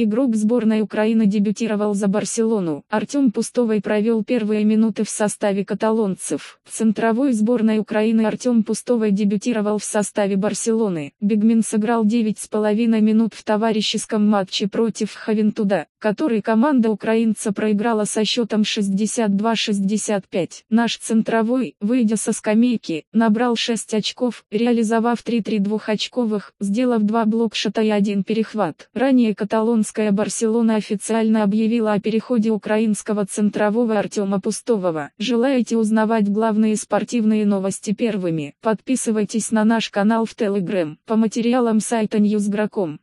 Игрок сборной Украины дебютировал за Барселону. Артем Пустовой провел первые минуты в составе каталонцев. Центровой сборной Украины Артем Пустовой дебютировал в составе Барселоны. Бигмин сыграл 9,5 минут в товарищеском матче против Хавентуда, который команда украинца проиграла со счетом 62-65. Наш центровой, выйдя со скамейки, набрал 6 очков, реализовав 3-3 двухочковых, сделав 2 блокшота и один перехват. Ранее каталонская Барселона официально объявила о переходе украинского центрового Артема Пустового. Желаете узнавать главные спортивные новости первыми? Подписывайтесь на наш канал в Telegram по материалам сайта Newsgro.com.